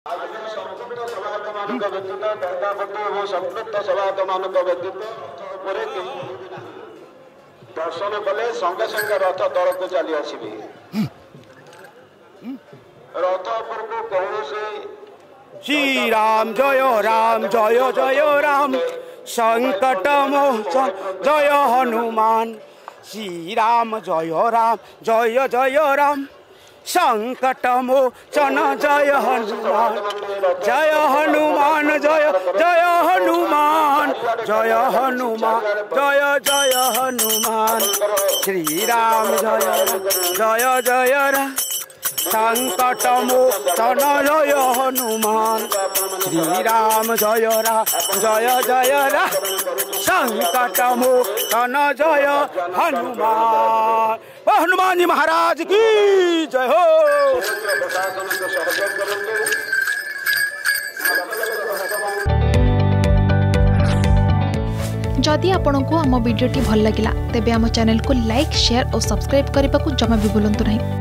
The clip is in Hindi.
ସମ୍ପୃକ୍ତ ସଭାଗତମାନଙ୍କ ବ୍ୟତୀତ ଦଣ୍ଡାପତି ଏବଂ ସମ୍ପୃକ୍ତ ସଭାଗତମାନଙ୍କ ବ୍ୟତୀତ ଉପରେ କେହି ରହିବେ ନାହିଁ। ଦର୍ଶନ କଲେ ସଙ୍ଗେ ସଙ୍ଗେ ରଥ ତଳକୁ ଚାଲି ଆସିବେ ରଥ ଉପରକୁ କୌଣସି শ্রীরাম জয় রাম জয় জয় রাম সংকট মোচন জয় হনুমান শ্রীরাম জয় রাম জয় জয় রাম संकटमोचन जय हनुमान जय हनुमान, जय जय हनुमान जय हनुमान, जय जय हनुमान श्री राम जय जय जय राम संकटमोचन जय हनुमान श्री राम जय राम जय जय राम संकटमोचन जय हनुमान। हनुमान जी महाराज की जय हो। जदि आपण को आम भिडी भल लगा तेब आम चेल को लाइक सेयार और सब्सक्राइब करने को जमा भी बुलां नहीं।